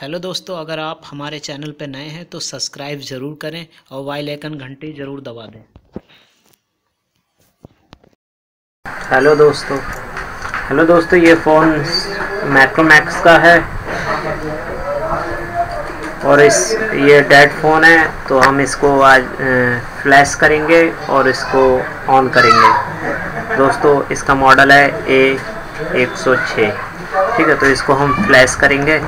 Hello दोस्तों, अगर आप हमारे चैनल पर नए हैं तो सब्सक्राइब ज़रूर करें और वाइल आइकन घंटी ज़रूर दबा दें। हेलो दोस्तों। हेलो दोस्तों, ये फ़ोन मैक्रोमैक्स का है और इस, ये डेड फ़ोन है तो हम इसको आज फ्लैश करेंगे और इसको ऑन करेंगे। दोस्तों, इसका मॉडल है ए 106 ठीक है तो इसको हम फ्लैश करेंगे।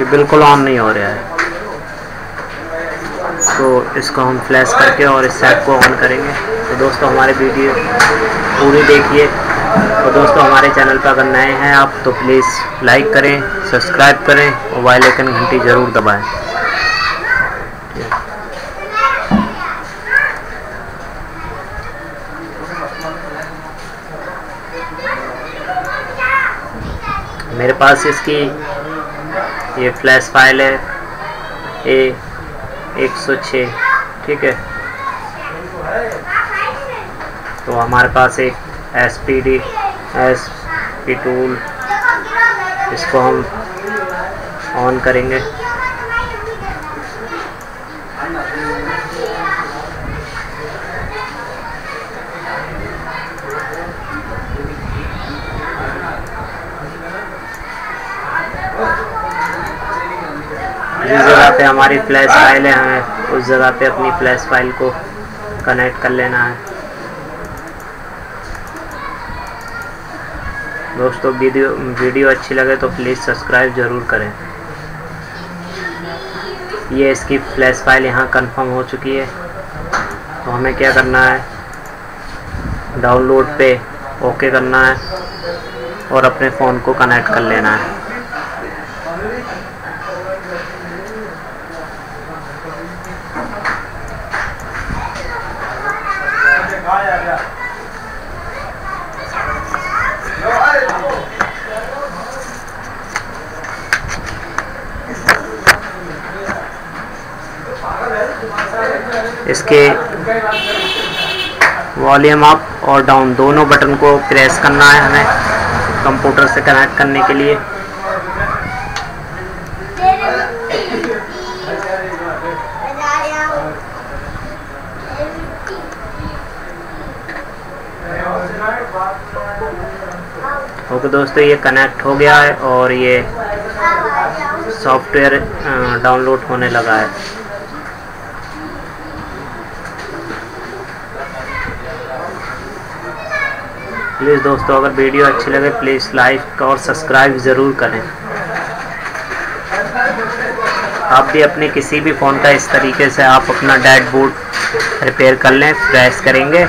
ये बिल्कुल ऑन नहीं हो रहा है। तो इसको हम फ्लैश करके और इस सेट को ऑन करेंगे। तो दोस्तों, हमारे वीडियो पूरी देखिए। और दोस्तों, हमारे चैनल पर अगर नए हैं आप तो प्लीज़ लाइक करें सब्सक्राइब करें और वाइल घंटी ज़रूर दबाएँ। मेरे पास इसकी ये फ्लैश फ़ाइल है ए एक सौ छः ठीक है? तो हमारे पास एक S P D S P tool इसको हम ऑन करेंगे। जिस जगह पे हमारी फ्लैश फ़ाइल है, हमें उस जगह पे अपनी फ्लैश फ़ाइल को कनेक्ट कर लेना है। दोस्तों, वीडियो वीडियो अच्छी लगे तो प्लीज़ सब्सक्राइब ज़रूर करें। ये इसकी फ्लैश फ़ाइल यहाँ कंफर्म हो चुकी है। तो हमें क्या करना है? डाउनलोड पे ओके करना है और अपने फ़ोन को कनेक्ट कर लेना है। इसके वॉल्यूम अप और डाउन, दोनों बटन को प्रेस करना है हमें कंप्यूटर से कनेक्ट करने के लिए। ओके दोस्तों, ये कनेक्ट हो गया है और ये सॉफ्टवेयर डाउनलोड होने लगा है। प्लीज़ दोस्तों, अगर वीडियो अच्छी लगे, प्लीज़ लाइक और सब्सक्राइब ज़रूर करें। आप भी अपने किसी भी फ़ोन का इस तरीके से आप अपना डेड बोर्ड रिपेयर कर लें फ्रेश करेंगे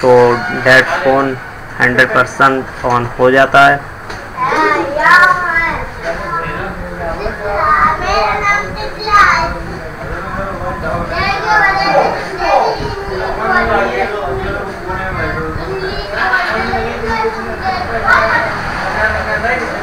तो डेड फ़ोन 100 परसेंट ऑन हो जाता है।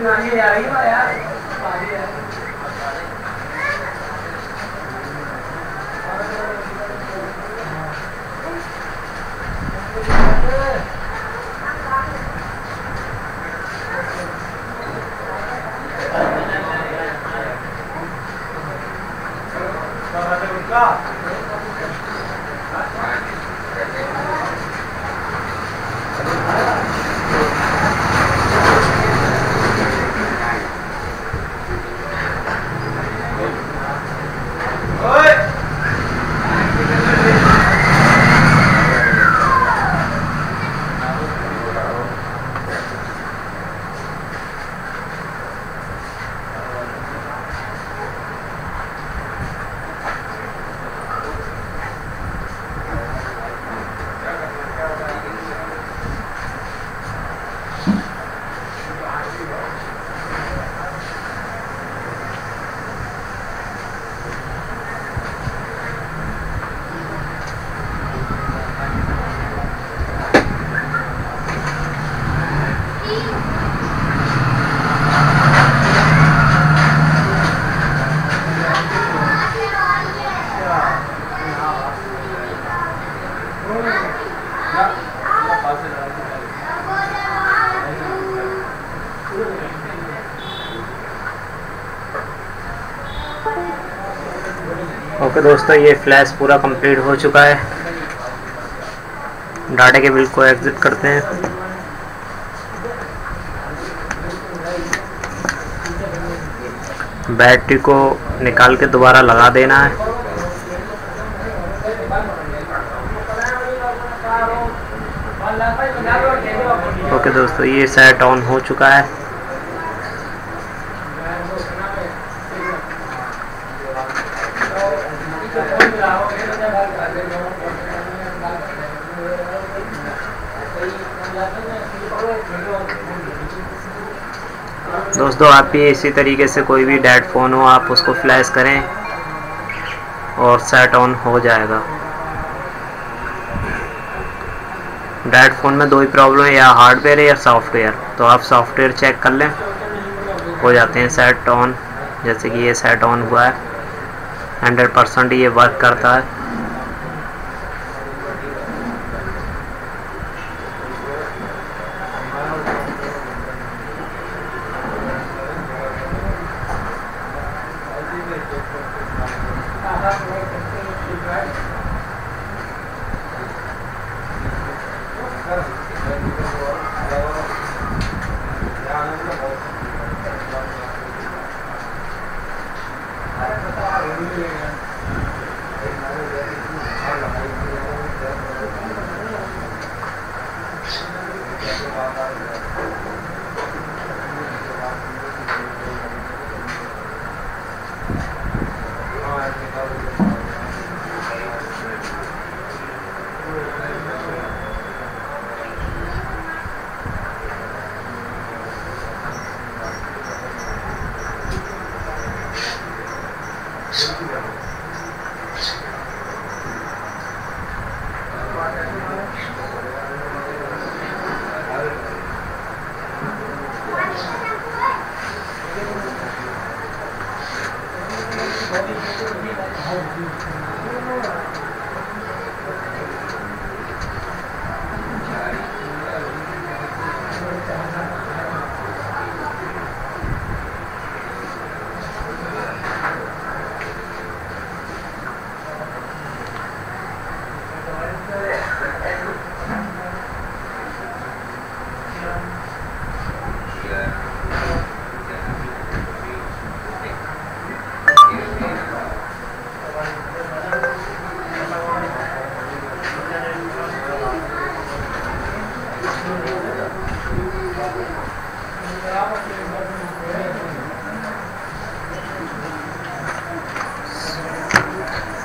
पुरानी ले आ रही है यार Yeah. ओके दोस्तों, ये फ्लैश पूरा कंप्लीट हो चुका है। डाटा के बिल को एग्जिट करते हैं। बैटरी को निकाल के दोबारा लगा देना है। ओके दोस्तों, ये सेट ऑन हो चुका है। दोस्तों, आप भी इसी तरीके से कोई भी डेड फ़ोन हो, आप उसको फ्लैश करें और सेट ऑन हो जाएगा। डेड फ़ोन में दो ही प्रॉब्लम है, या हार्डवेयर है या सॉफ्टवेयर तो आप सॉफ्टवेयर चेक कर लें। हो जाते हैं सेट ऑन जैसे कि ये सेट ऑन हुआ है। हंड्रेड परसेंट ये वर्क करता है।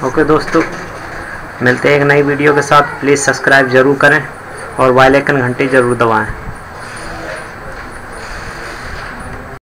ओके दोस्तों, मिलते हैं एक नई वीडियो के साथ। प्लीज़ सब्सक्राइब ज़रूर करें और वाइल आइकन घंटी ज़रूर दबाएँ।